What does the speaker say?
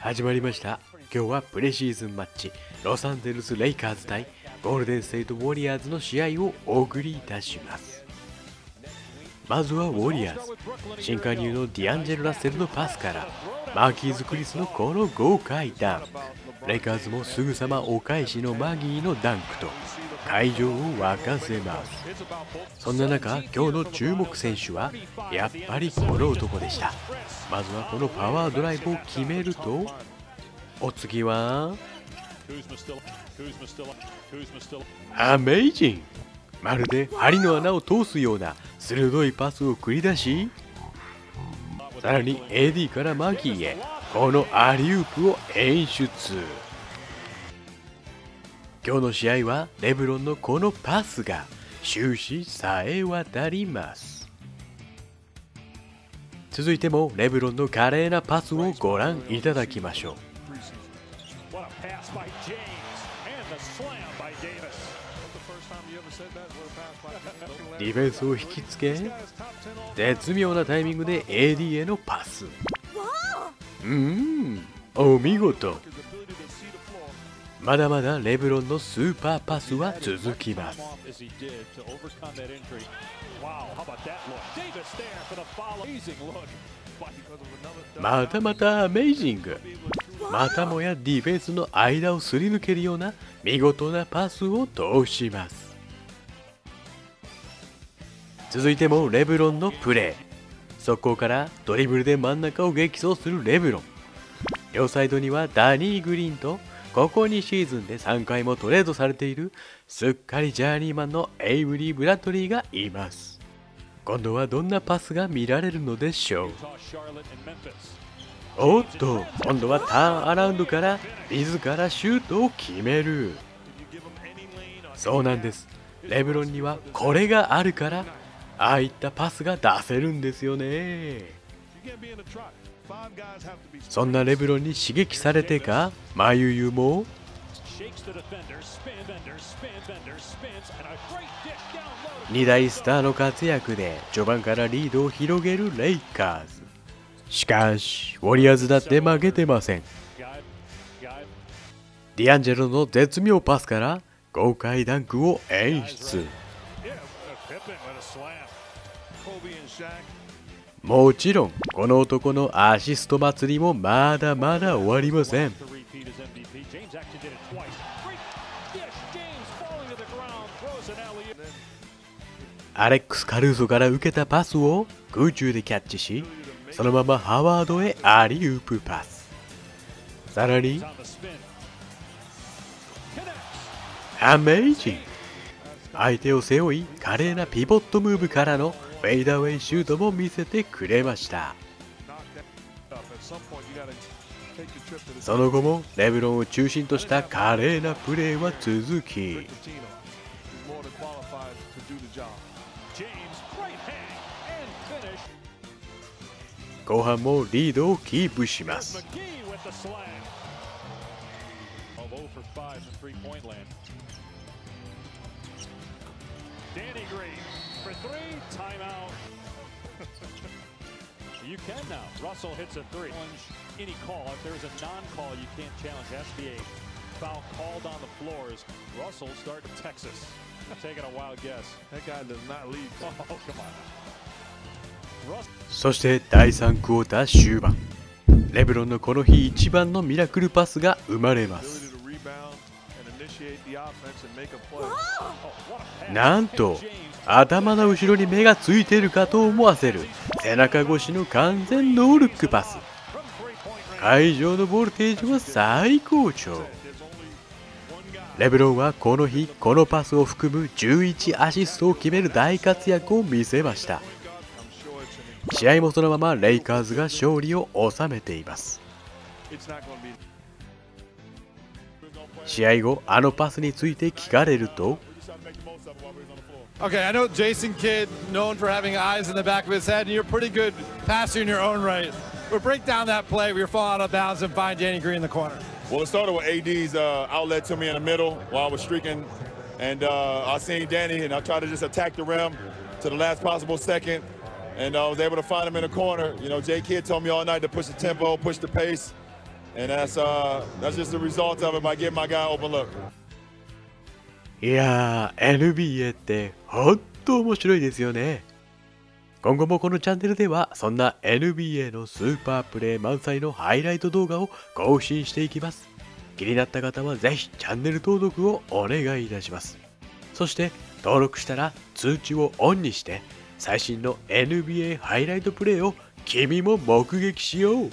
始まりました。今日はプレシーズンマッチ。ロサンゼルス・レイカーズ対ゴールデン・ステイト・ウォリアーズの試合をお送りいたします。まずはウォリアーズ。新加入のディアンジェル・ラッセルのパスからマーキーズ・クリスのこの豪快ダンク。レイカーズもすぐさまお返しのマギーのダンクと。会場を沸かせます。そんな中今日の注目選手はやっぱりこの男でした。まずはこのパワードライブを決めるとお次はアメイジンまるで針の穴を通すような鋭いパスを繰り出しさらに AD からマギーへこのアリウープを演出。今日の試合はレブロンのこのパスが終始さえ渡ります。続いてもレブロンの華麗なパスをご覧いただきましょう。ディフェンスを引きつけ絶妙なタイミングで AD へのパス。うんお見事まだまだレブロンのスーパーパスは続きます。またまたアメイジングまたもやディフェンスの間をすり抜けるような見事なパスを通します。続いてもレブロンのプレー。速攻からドリブルで真ん中を激走するレブロン。両サイドにはダニー・グリーンとここ2シーズンで3回もトレードされているすっかり journeyman のエイブリー・ブラッドリーがいます。今度はどんなパスが見られるのでしょう？おっと今度は turnaround から自らシュートを決める。そうなんです。レブロンにはこれがあるからああいったパスが出せるんですよね。そんなレブロンに刺激されてか？まゆゆも？2大スターの活躍で序盤からリードを広げるレイカーズ。しかしウォリアーズだって負けてません。ディアンジェロの絶妙パスから豪快ダンクを演出。もちろんこの男のアシスト祭りもまだまだ終わりません。アレックス・カルーソから受けたパスを空中でキャッチしそのままハワードへアリウープパス。さらにアメイジング相手を背負い華麗なピボットムーブからのフェイダーウェイシュートも見せてくれました。その後もレブロンを中心とした華麗なプレーは続き。後半もリードをキープします。For three. Timeout. you can now. Russell hits a three. Any call. If there's a non-call, you can't challenge. Has to be a foul called on the floors. Russell starting Texas. Taking a wild guess. That guy does not lead. Oh, come on. そして第3クォーター終盤レブロンのこの日一番のミラクルパスが生まれますなんと頭の後ろに目がついてるかと思わせる。背中越しの完全ノールックパス。会場のボルテージは最高潮。レブロンはこの日このパスを含む11アシストを決める大活躍を見せました。試合もそのままレイカーズが勝利を収めています。試合後あのパスについて聞かれると Okay, I know Jason Kidd, known for having eyes in the back of his head, and you're a pretty good passer in your own right. But break down that play where you're falling out of bounds and find Danny Green in the corner. Well, it started with AD's uh, outlet to me in the middle while I was streaking. And uh, I seen Danny, and I tried to just attack the rim to the last possible second. And uh, I was able to find him in the corner. You know, Jay Kidd told me all night to push the tempo, push the pace. And that's uh, that's just the result of it by getting my guy open look. いやー、NBA ってほんと面白いですよね。今後もこのチャンネルではそんな NBA のスーパープレイ満載のハイライト動画を更新していきます。気になった方はぜひチャンネル登録をお願いいたします。そして登録したら通知をオンにして最新の NBA ハイライトプレイを君も目撃しよう